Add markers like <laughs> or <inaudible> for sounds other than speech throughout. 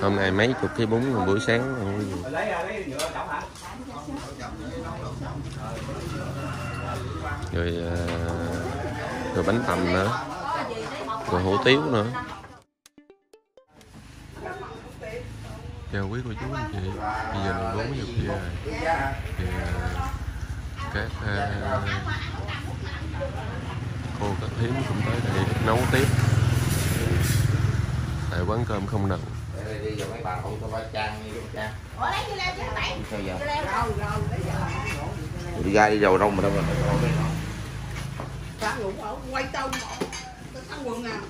hôm nay mấy chục cái bún buổi sáng không có gì? Rồi ờ, rồi bánh tằm nữa. Rồi hủ tiếu nữa. Chào quý cô chú anh chị. Bây giờ là bốn giờ khuya rồi. Thì ờ, các ờ, cô các thím cũng tới đây nấu tiếp tại quán cơm không nặng. Đi vào mấy bà hậu cho ba trang đi trang Ủa lấy leo chứ bạn sao giờ đi ra đi vào đâu mà đâu mà đâu Sáng ngủ ở quay tông Tôi thắng quần à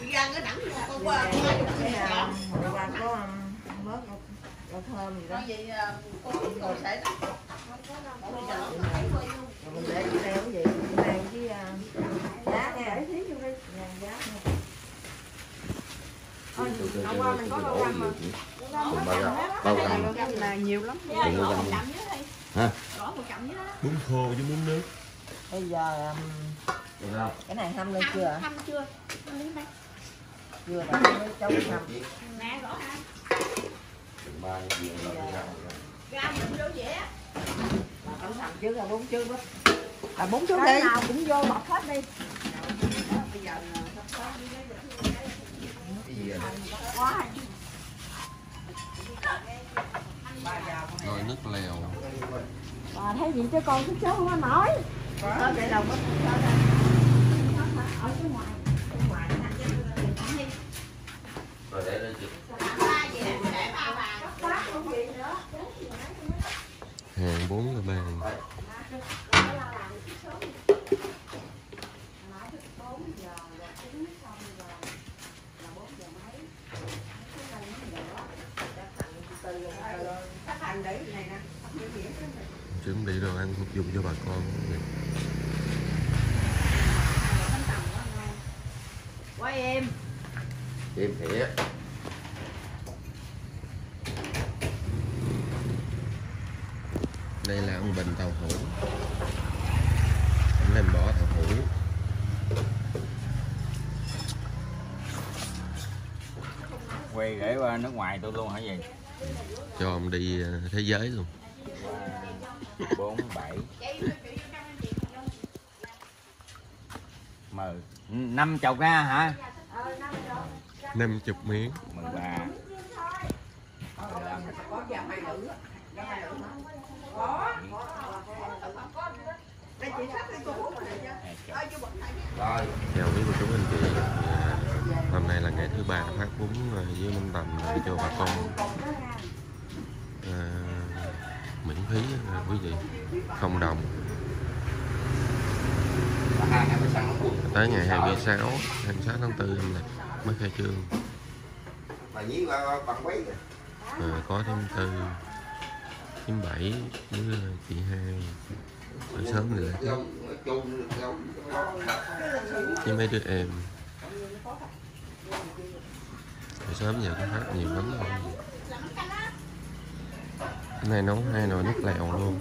Đi ra cái đẳng con qua con Cái à, hồi có thơm gì đó gì à, ngồi sẽ đó Rồi mình để đi theo cái gì mang cái à, giá nha Nhà giá nha. Thôi, hôm qua mình có răm mà. Cùng bao gạo bao là nhiều lắm. Đừng có găm. Chậm dưới đây hả bún khô với bún nước. Bây giờ um, cái này hâm lên chưa? Ạ? Thăm chưa? Lấy đây. Chưa là mới cháu hâm. Rõ ha Từng ba Ra mình vô mà cẩn thận chứ là bốn chứ đó là bốn chú đi nào cũng vô bọc hết đi Bây giờ là sắp tới đi đây được cái gì rồi nước lèo. Bà thấy gì chứ con cháu không có nói. Mất Ở cái ngoài. Rồi để hàng bốn là bàn chuẩn bị đồ ăn phục vụ cho bà con. Quay em. Thêm thỉa đây là ông bình tàu hũ Ông làm bỏ tàu hũ quay gửi qua nước ngoài tôi luôn hả gì? Cho ông đi ờ, thế giới luôn bốn bảy. Mười năm chục ra hả? 50 miếng. Mười ba. Chục chào quý cô chú anh chị. Ờ, hôm nay là ngày thứ ba phát bún với mâm tầm để cho bà con. Ờ, miễn phí quý vị. Không đồng. Tới ngày 26 26 tháng 4 âm lịch mới khai trương. Ờ, có thêm tư thêm bảy với chị hai. Ở sớm nữa. Với mấy đứa em. Hồi sớm giờ có hát nhiều lắm rồi này nấu hai nồi nước lèo luôn.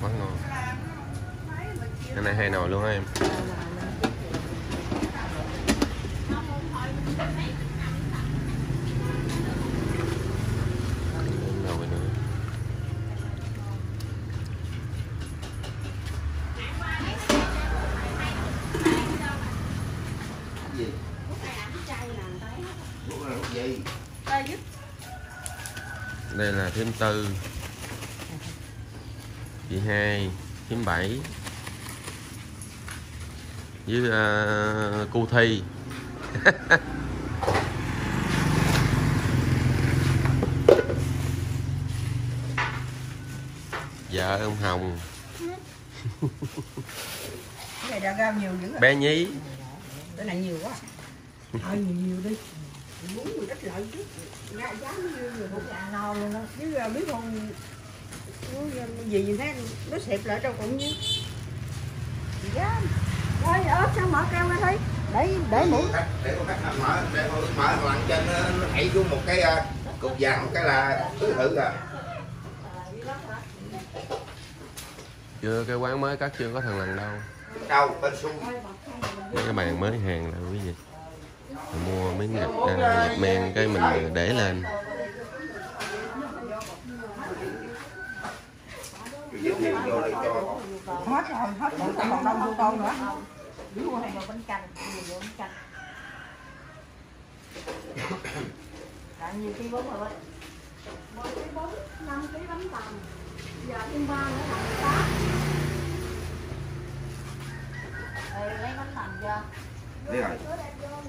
Quá ngon. Cái này hai nồi luôn em nồi nữa gì lúc là lúc gì thêm tư chị hai thêm bảy. Với uh, cô thi. Vợ <laughs> ông hồng. Cái này đã rau nhiều dữ bé nhí. Cái này nhiều quá. Thôi nhiều nhiều đi lợi chứ giá giá như người một gà no luôn đó. Chứ à, biết không nó gì gì thế nó xẹp lại đâu cũng như. Giá thôi ớt sao mở keo ra thấy để để muỗng để con khách mở để con mở lằn trên nó nó đẩy vô một cái ờ, cục vàng một cái là thứ thử rồi chưa cái quán mới cắt chưa có thằng lần đâu. Đâu bên xuông mấy cái bàn mới hàng là quý vị. mình mua mấy gạch à, gạch men cái mình để lên. Hết rồi hết rồi còn đâu vô con nữa mua hàng đồ bánh canh nhiều đồ bánh canh Tại nhiều ký bốn rồi một ký bốn năm ký bánh tằm giờ thêm ba nữa là mười tám ừ, lấy bánh tằm chưa? Biết rồi.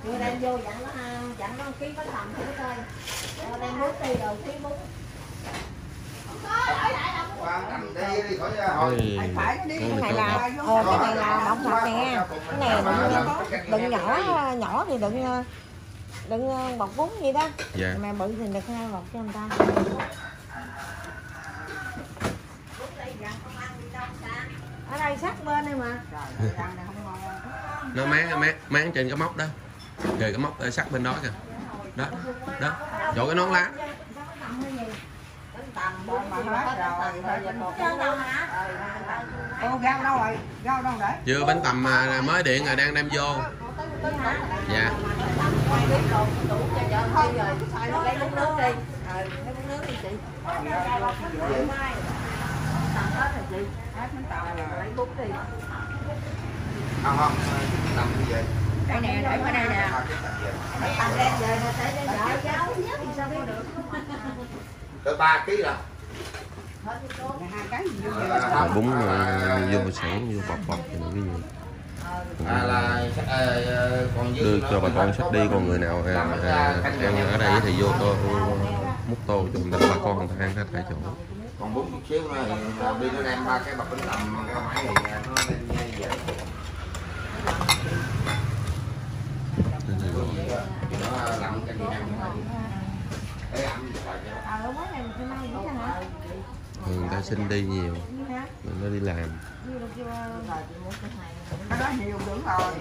Vừa đem vô dặn nó dặn nó ký bánh tằm thử coi. Rồi đem bút đi rồi ký đi đi đi. có cái này người là có ờ, cái này là động vật nè. Cái này đựng đựng nhỏ nhỏ thì đựng ờ, đựng ờ, bọc bún gì đó. Dạ. Mà bự thì được hai bọc cho người ta. Ở đây sát bên đây mà nó máng máng máng trên cái móc đó. Kề cái móc ờ, ở sát bên đó kìa. Đó đó. Chỗ cái nón lá. Mà vừa bánh tầm mà mới điện rồi đang đem vô. Dạ. lấy bút nước đi ờ lấy bút nước đi chị tặng hết rồi chị hết bánh tàu lấy bút đi không không cầm đi về đây nè để ở đây nè. Cái cầm về. mà để để vợ cháu nhất thì sao biết được? Cỡ ba ký rồi. Cái cái gì Rồi bún ờ, vô sẵn vô bọc bọc nè quý vị à, là còn dư đưa cho bà con sách đi còn người nào à, à, ăn ở đây thì vô tô múc tô cho người ta bà con người ta ăn hết tại chỗ. Còn bốn chút xíu nữa thì đi nó đem ba cái bọc bánh tằm cái máy thì ờ, nó đem về Nên là gọi. thì nó làm cái gì ăn để ăn gì phải chứ. ờ mấy này mình Ừ, người ta xin đi nhiều người ta đi làm cái đó nhiều đúng rồi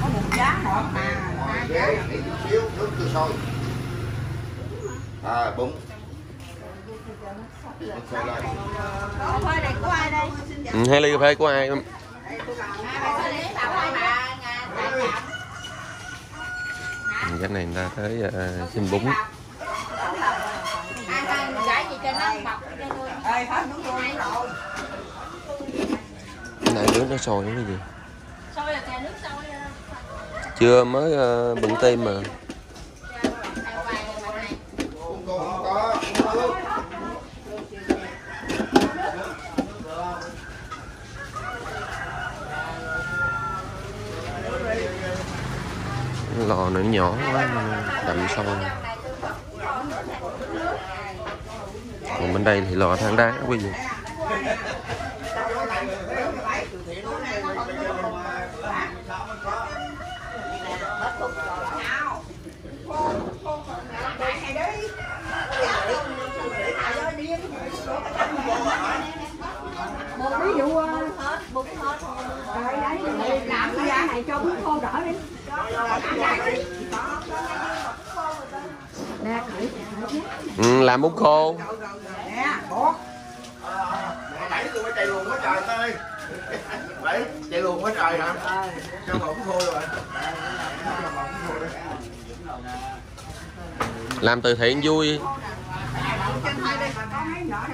có một giá một mà hai giá chút xíu nước chưa sôi à bún ừ, hai ly cà phê của ai ai bà phơi lấy tàu ai mà nhà tại trạm cái này người ta tới à, xin bún. Cái này nước nó sôi lắm cái gì? Sôi chưa mới à, bụng tim mà theo vài ngày này Bún cô không có bún nước Cái lò nó nhỏ quá đậm sôi còn bên đây thì lò than đá quý vị. Ví dụ ờ, hết rồi đấy làm cái giá này cho bún khô đỡ đi ừ, làm bún khô. Đấy, chạy quá trời hả? Cho rồi làm từ thiện vui trên hai đây mà có mấy nhỏ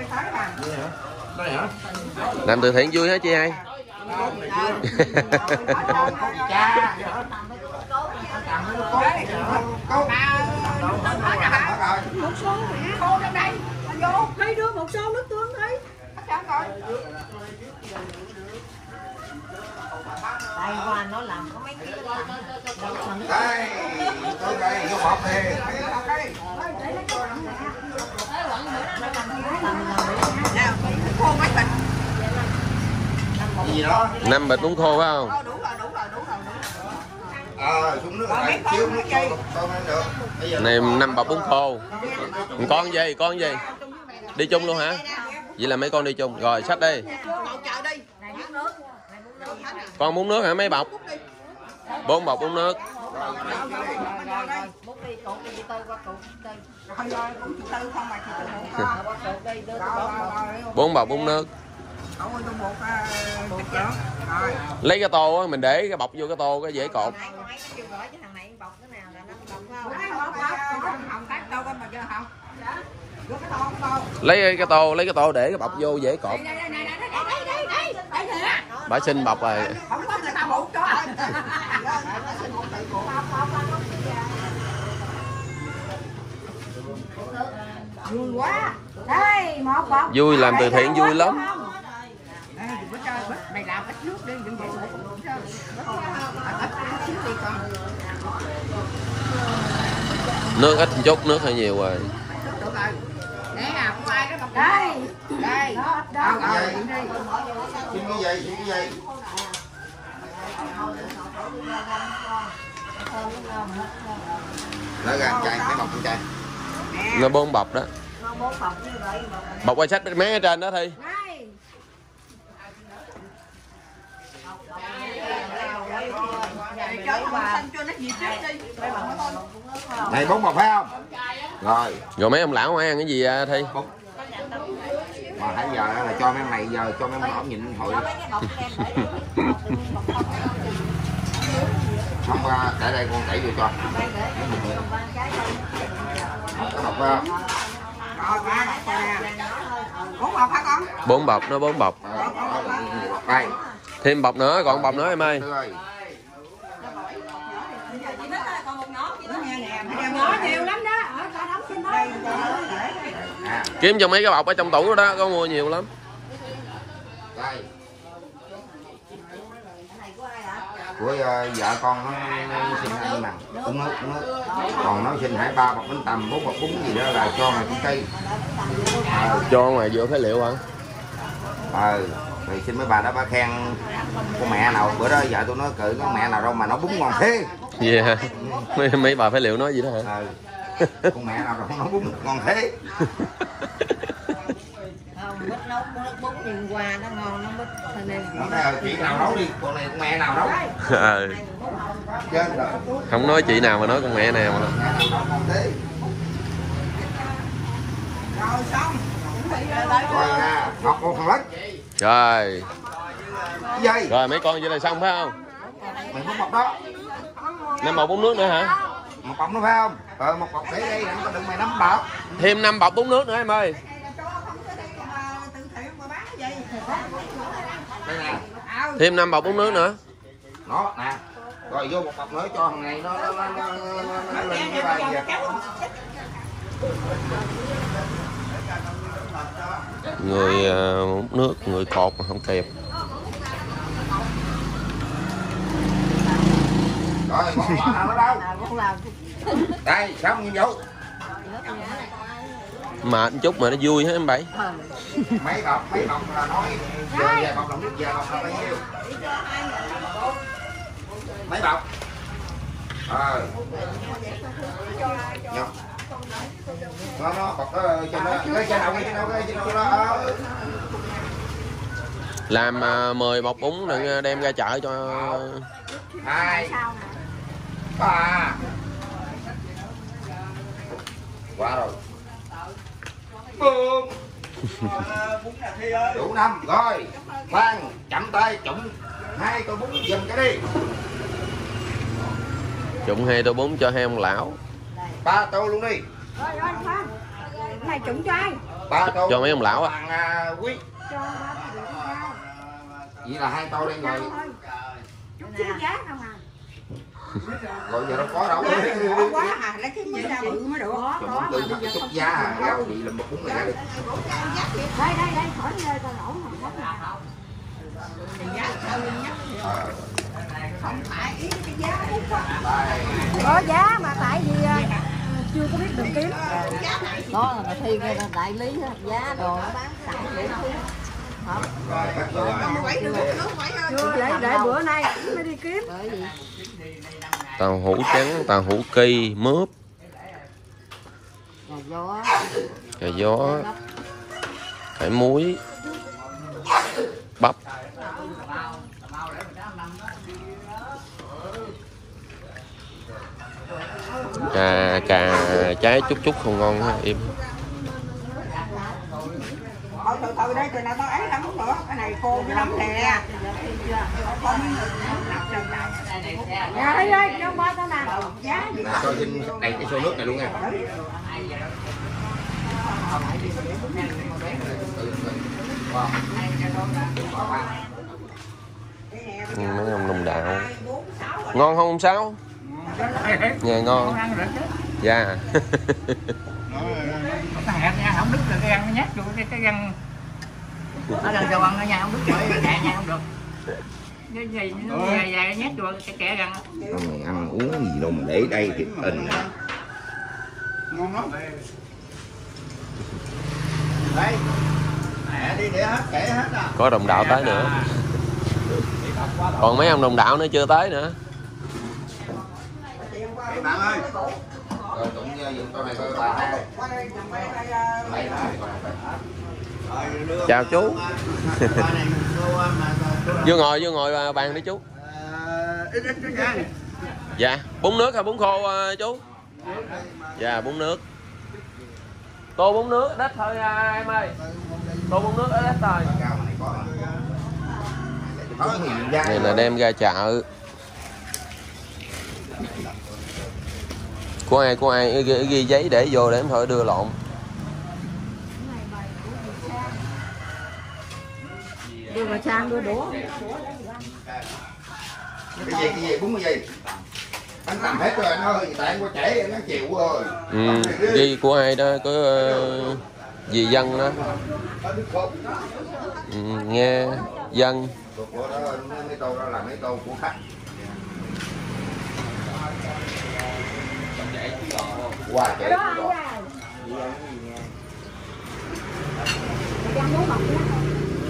hả một số khô trong đây vô đây đưa một số nước tương đi đây rồi qua nó làm có mấy cái Đây, tôi đây, vô bọc đi Gì đó? Năm bịch uống khô phải không Ờ, đủ rồi đủ rồi đủ rồi đủ rồi Ờ, xuống nước lại xíu nước sôi con ăn được. Bây giờ này năm bọc bún khô con gì con gì? Đi chung luôn hả? Vậy là mấy con đi chung. Rồi sách đi. Con muốn nước hả mấy bọc? Bốn bọc bún nước. <laughs> Bốn bọc bún nước lấy cái tô á mình để cái bọc vô cái tô cái dễ cột. lấy cái tô lấy cái tô để cái bọc vô dễ cột. Bà xin bọc rồi. <laughs> Vui vui làm từ thiện vui lắm nước đi mình bộ nước ít chút nước hay nhiều rồi Nè nào, đây. Đây. Đó, cái gì? Xin cái gì? Nó ra chai, mấy bọc chai. Nó bốn bọc đó. Bọc quay sách mấy ở trên đó thi. Này bốn bọc phải không rồi rồi mấy ông lão ăn cái gì à, thi bốn mà nãy giờ là cho mấy ông này giờ cho mấy ông lão nhịn hội mấy cái bọc em để không à, để đây con đẩy vô cho Bốn bọc hả con? bốn bọc nó bốn bọc Ờ, đây thêm bọc nữa còn bọc nữa em ơi rồi Nó nghe nè Nó nhỏ nhiều lắm đó Ở ta đóng xin đó à kiếm cho mấy cái bọc ở trong tủ đó, đó có mua nhiều lắm. Đây. Cái này của ai hả? Của ờ, vợ con nó xin hai nè uống nước uống nước còn nó xin hai ba bọc bánh tằm bốn bọc bún gì đó là cho này cũng cây. Ờ cho ngoài vừa phế liệu ăn ờ thì xin mấy bà đó bà khen con mẹ nào. Bữa đó vợ tôi nói cự con mẹ nào đâu mà nó bún ngon thế. Yeah. mấy, mấy bà phế liệu nói gì đó hả? Ờ con mẹ nào đâu nó bún ngon thế. Không bít nấu nước bún nhìn qua nó ngon nó bít cho nên nó nói, "Ờ, chị nào nấu đi con này con mẹ nào nấu. Ờ. không? Nói chị nào mà nói con mẹ nào mà. Rồi xong. Rồi. Ngọc con thằng lách rồi rồi mấy con vậy là xong phải không? Mày muốn bọc đó. Năm bọc bún nước nữa hả? Một bọc nó phải không? Ờ một bọc để đây đừng có đừng mày nắm bọc. Thêm năm bọc bún nước nữa em ơi. Thêm năm bọc bún nước nữa. Nó nè. Rồi vô một bọc nữa cho thằng này nó nó nó nó, nó, lên cái bài về người ờ, múc nước người cột mà không kịp. Đây xong nhiệm vụ. Mà một chút mà nó vui hết em bảy. Mấy bọc mấy bọc là nói. Giờ về bọc đồng nước giờ bọc là bao nhiêu? Mấy bọc? Ờ. Nhóc nó nó bọc đó trên đó cái trên đầu cái cái trên đó. Ờ. làm uh, 10 bọc bún đừng ờ, đem ra chợ cho hai. Ba. Quá rồi. Bơm. Đủ năm rồi. Khoan chậm tay chụm. Hai tô bún giùm cái đi. Trụng hai tô bún cho hai ông lão. Ba tô luôn đi rồi rồi khoan. Này chuẩn cho ai? Ba câu. Cho mấy ông lão à. Thằng quý. Cho ba Vậy là hai câu đi rồi. Chút xíu giá không à. rồi giờ nó có đâu quá à lấy cái mới ra bự mới được có có bây giờ không giá à gạo bị làm một cuốn ngày đây đây đây khỏi nơi tao nổ không không phải cái giá có giá mà tại vì chưa có biết được kiếm đó là thi nghe là đại lý á, giá đồ nó bán sẵn để chưa để để bữa nay mới đi kiếm. Tàu hũ trắng tàu hũ kỳ mướp. Là gió. Cà gió. Cải muối. Bắp cà trái chút chút không ngon ha em Thôi từ từ đây từ nào tao ấy lắm nữa cái này khô cái lắm nè Dạ cho ba tao nè. Giá gì? Nè, cho xin đầy cái xô nước này luôn nha mấy ông đồng đạo ngon không sao nghe ngon được dạ cái hạt nha không đứt rồi cái răng nó nhát vô cái cái răng ở lần đầu ăn ở nhà không đứt rồi cái nhà không được. Cái gì nó dài dài nhát vô cái kẻ răng ăn uống gì đâu mà để đây thì tình ngon lắm. Đây. Mẹ đi để hết kể hết à. Có đồng đạo tới nữa. Còn mấy ông đồng đạo nữa chưa tới nữa. Bạn ơi rồi cũng dùng con này coi bà hai. Lấy lại Rồi, đưa chào chú. <laughs> Vô ngồi vô ngồi à, bàn đi chú. Dạ bún nước hay bún khô à, chú? Dạ bún nước. Tô bún nước ít thôi à, em ơi. Tô bún nước thôi. Có thì dai này là đem ra chợ của ai của ai? Ghi, ghi giấy để vô để em thôi đưa lộn. Đưa vào sang đưa đũa. cái gì cái gì? Bún cái gì? Anh làm hết rồi anh ơi tại anh qua trễ nó chịu rồi. Ừ, ghi của ai đó có uh, gì dân đó. Ừ, nghe dân. Đó mấy tô đó là mấy tô của khách qua nhá.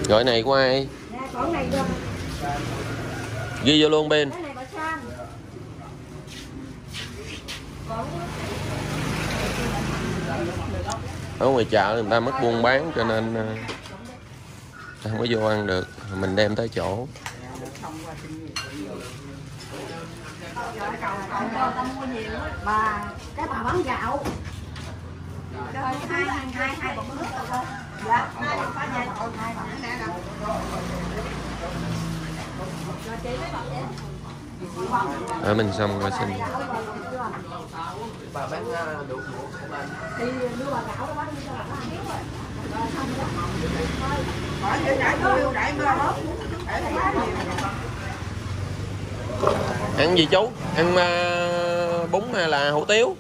gọi này của ai? Ghi vô luôn bên. Ở ngoài chợ người ta mất buôn bán cho nên ờ, không có vô ăn được. Mình đem tới chỗ bà cái bà bán gạo cho hai hai hai hai bọc nước rồi thôi dạ hai bọc hai bọc nè nè rồi chị lấy bọc vậy ở mình xong qua xin thì đưa bà gạo đó bán cho bà ăn rồi xong đó Hỏi để đãi tôi đãi mơ để thì ăn gì chú? Ăn uh, bún hay là hủ tiếu?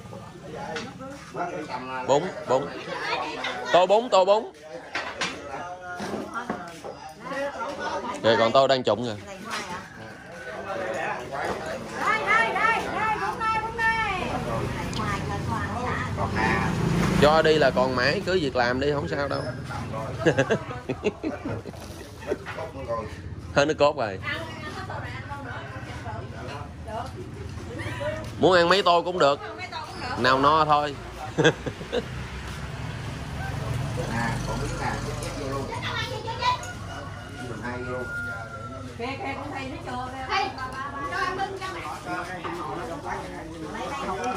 Bún bún. Tô bún tô bún. Rồi còn tôi đang trụng rồi cho đi là còn mãi cứ việc làm đi không sao đâu. <laughs> Hết nước cốt rồi muốn ăn mấy tô cũng được. Nào no thôi. <laughs>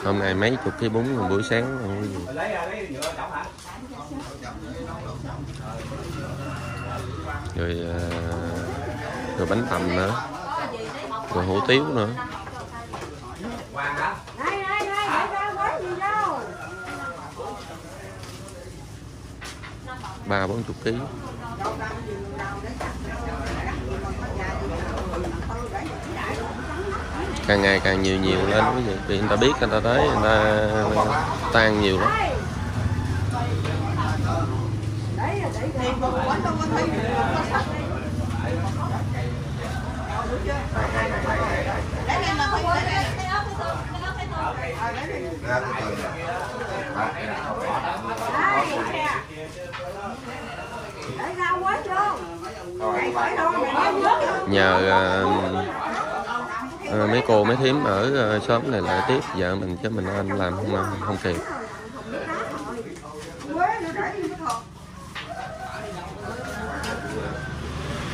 Hôm nay mấy chục cái bún buổi sáng không có gì. Lấy ra lấy nhựa đóng hả? Rồi ờ, rồi bánh tằm nữa. Rồi hủ tiếu nữa hoàng hả đây đây đây để ra quán gì đâu ba, bốn chục ký. Càng ngày càng nhiều nhiều lên quý vị vì người ta biết, người ta tới, người ta tan nhiều lắm. đấy nhờ uh, uh, mấy cô mấy thím ở uh, xóm này lại tiếp vợ mình chứ mình anh làm không không kịp.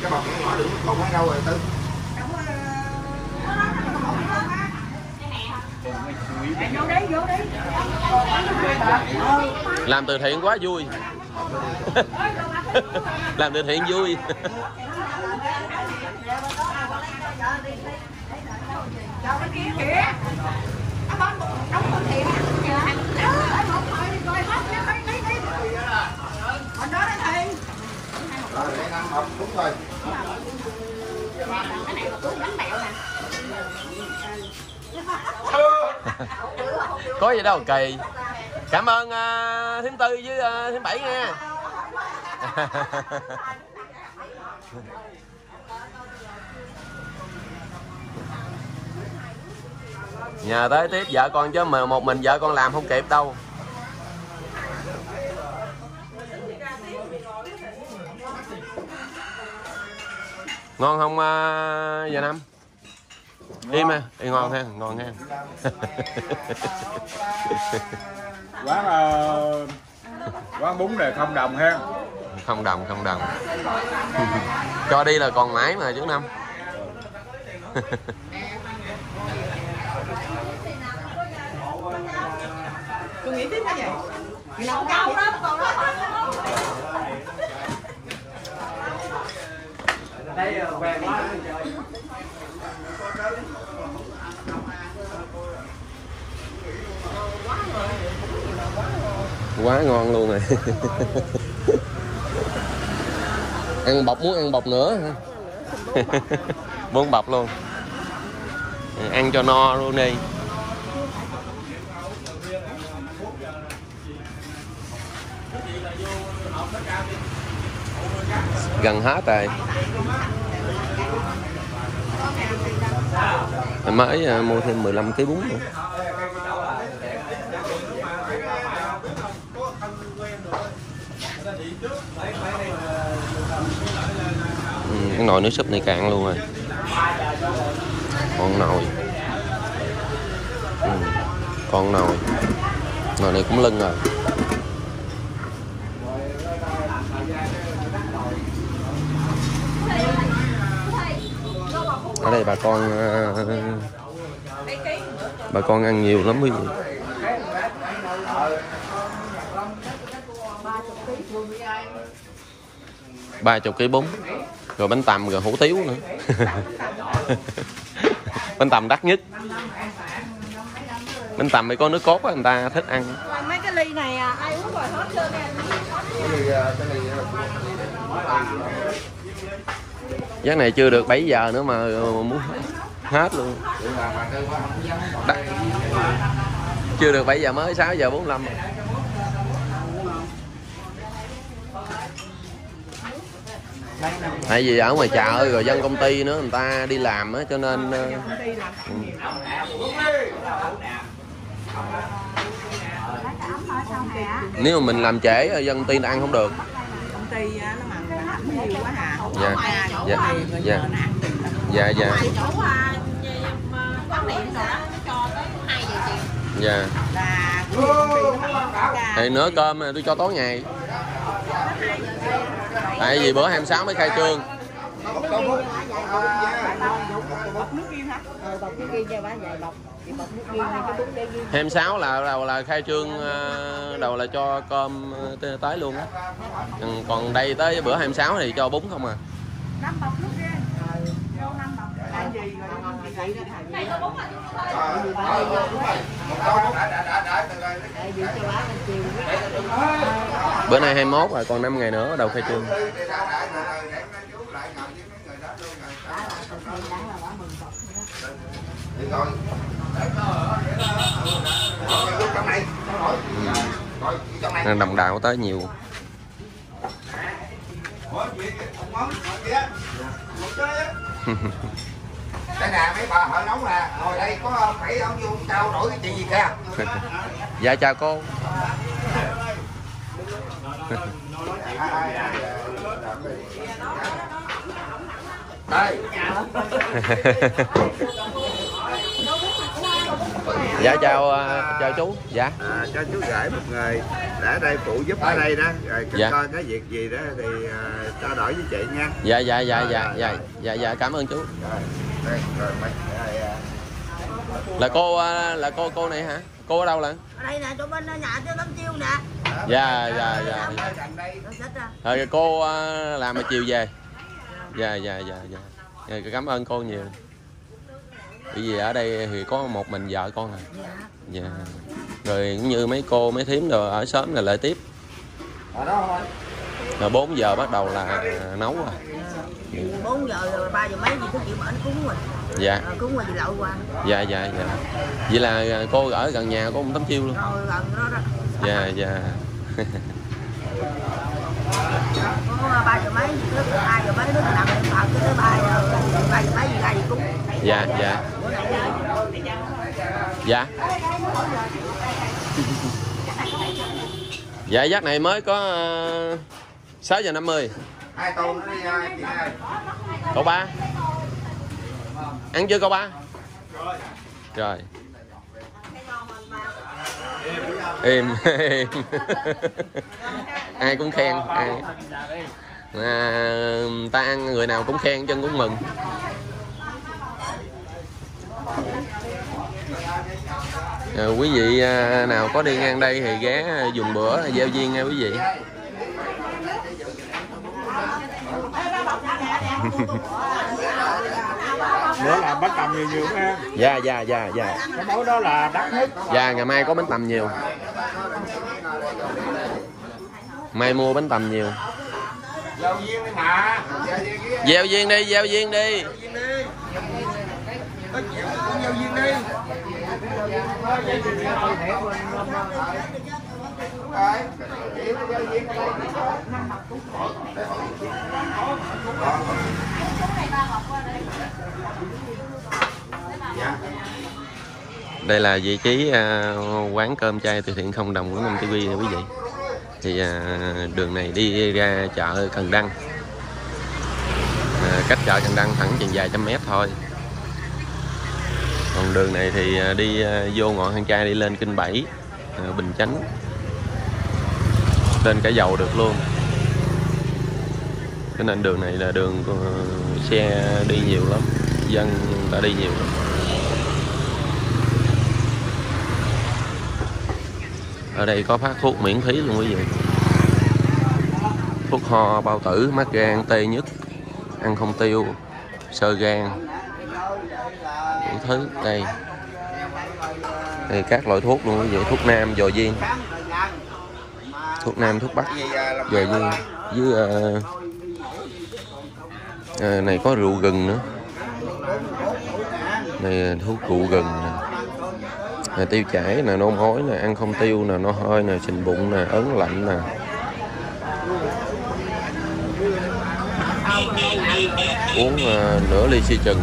Cái bọc nhỏ nhỏ không phải đâu rồi tư? Làm từ thiện quá vui <laughs> làm từ thiện vui rồi để ăn đúng rồi Cái này là bánh bẹo nè. Có gì đâu kỳ. Cảm ơn uh, thím tư với uh, thím bảy nha. <laughs> Nhà tới tiếp vợ con chứ mà một mình vợ con làm không kịp đâu. Ngon không uh, giờ năm im à Ê, ngon ha ngon ha. <laughs> Quán uh, quán bún này không đồng ha. Không đồng không đồng. <laughs> Cho đi là còn mãi mà chú năm. Tôi nghĩ tiếp cái gì? Nào Câu đó còn đó. Đây ờ, quen à, quá ngon luôn rồi. <laughs> Ăn bọc, muốn ăn bọc nữa hả? <laughs> Bốn bọc luôn. Ăn cho no luôn đi. Gần hết rồi. Em mới ờ, mua thêm 15 kg bún nữa. Ừ, cái nồi nước súp này cạn luôn rồi. Còn nồi. Ừ, còn nồi. Nồi này cũng lưng rồi. Đây, bà con ờ, bà con ăn nhiều lắm quý vị. Ba chục ký bún, rồi bánh tằm rồi hủ tiếu nữa. <laughs> Bánh tằm đắt nhất. Bánh tằm phải có nước cốt á, người ta thích ăn. Mấy cái ly này à, ai uống rồi hết trơn nè giá này chưa được 7 giờ nữa mà muốn hết luôn Đắt. chưa được 7 giờ mới 6 giờ 45 rồi. tại vì ở ngoài chợ rồi dân công ty nữa người ta đi làm á cho nên ờ, ừ. nếu mà mình làm trễ dân công ty ăn không được công ty nó mặn nhiều quá à dạ. Dạ. Dạ. Dạ dạ. Dạ. Chỗ quán điện rồi. Nó cho tới 2 giờ chiều. dạ là thì nửa cơm này tôi cho tối ngày. Tại vì bữa 26 mới khai trương. Bọc nước kim hả? Ờ, bọc nước kim cho bà vài bọc thì bọc nước kim này cái bún để ghi 26 là đầu là khai trương ờ, đầu là cho cơm ờ, tới luôn á. Còn đây tới bữa 26 thì cho bún không à. Năm bọc nước riêng. Vô năm bọc. cái gì rồi không chị vậy đó thầy Ờ, bữa nay 21 rồi còn 5 ngày nữa đầu khai trương Đi đồng đạo tới nhiều Cái nè mấy bà họ nấu nè, ngồi đây có phải ông vô trao đổi cái chuyện gì kìa. dạ chào cô <laughs> dạ chào ờ, chào chú dạ à, cho chú gửi một người để ở đây phụ giúp ở đây đó rồi Dạ. coi cái việc gì đó thì à, trao đổi với chị nha dạ dạ dạ dạ dạ dạ dạ cảm ơn chú rồi, đây, rồi mày. Đây, à. là cô ờ, là cô cô này hả cô ở đâu là Ở đây nè, chỗ bên nhà cho tấm chiêu nè. dạ dạ dạ dạ. Rồi cô ờ, làm mà chiều về dạ dạ dạ dạ. Dạ, cảm ơn cô nhiều. Bởi vì ở đây thì có một mình vợ con à. Dạ. Dạ. Rồi cũng như mấy cô mấy thím rồi ở sớm là lại tiếp. Rồi 4 giờ bắt đầu là nấu à. Bốn giờ rồi ba giờ mấy gì có chịu nó cúng rồi dạ. Ờ, cúng rồi gì lậu qua. Dạ dạ dạ. Vậy là cô ở gần nhà của ông tấm chiêu luôn. Rồi gần đó đó. Dạ dạ <laughs> ba giờ mấy gì tới ba giờ mấy đứa nằm điện thoại cái tới ba giờ ba giờ mấy gì ra gì cúng dạ dạ dạ dạ giấc này mới có uh, 6 giờ 50 hai tô nó đi hai hai cậu ba ăn chưa cậu ba rồi êm êm ai cũng khen ai. à, ta ăn người nào cũng khen chân cũng mừng. À, quý vị nào có đi ngang đây thì ghé dùng bữa gieo duyên nha quý vị. Nữa là bánh tằm nhiều nhiều ha. Dạ dạ dạ dạ. Cái món đó là đắt nhất. Dạ ngày mai có bánh tằm nhiều mai mua bánh tằm nhiều. Giao duyên đi mà. Gieo duyên đi. Gieo duyên đi đây là vị trí à, quán cơm chay từ thiện không đồng của Nam TV nè quý vị thì à, đường này đi ra chợ Cần Đăng. À, cách chợ Cần Đăng thẳng chừng vài trăm mét thôi. Còn đường này thì à, đi à, vô ngọn hang trai đi lên kinh bảy à, Bình Chánh. Lên cả dầu được luôn. Cho nên đường này là đường ờ, xe đi nhiều lắm dân đã đi nhiều lắm. Ở đây có phát thuốc miễn phí luôn quý vị. Thuốc ho bao tử mát gan tê nhất ăn không tiêu sơ gan. Đủ thứ đây. Đây các loại thuốc luôn quý vị thuốc nam dò viên. Thuốc nam thuốc bắc dồi dò viên. Với ờ, à, này có rượu gừng nữa. Này ờ, thuốc rượu gừng nè tiêu chảy nè nôn hối, nè ăn không tiêu nè nó hơi nè sình bụng nè ớn lạnh nè. Uống uh, nửa ly si chừng.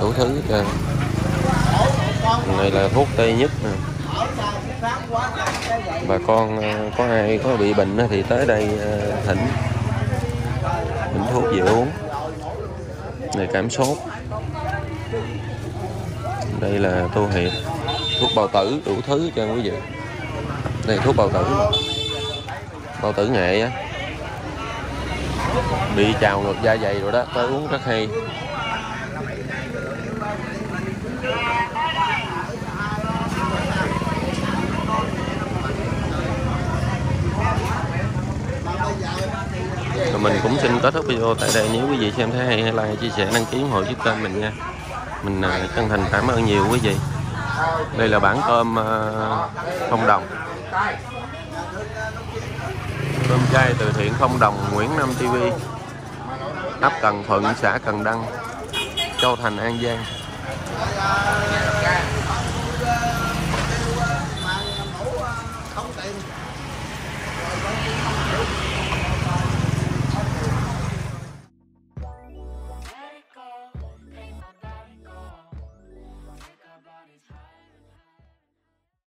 Đủ thứ hết trơn. Này là thuốc tây nhất nè bà con ờ, có ai có bị bệnh thì tới đây ờ, thỉnh. Thỉnh thuốc về uống. Này cảm sốt. Đây là tô hiệp thuốc bào tử, đủ thứ cho quý vị. Đây thuốc bào tử bào tử nghệ á. Bị trào ngược da dày rồi đó, tới uống rất hay. Mình cũng xin kết thúc video. Tại đây nếu quý vị xem thấy hay, hãy like, chia sẻ, đăng ký ủng hộ giúp kênh mình nha. Mình à, chân thành cảm ơn nhiều quý vị. Đây là bản cơm không à, đồng. Cơm chay từ thiện không đồng, Nguyễn Nam TV ấp Cần Thuận, xã Cần Đăng, Châu Thành, An Giang.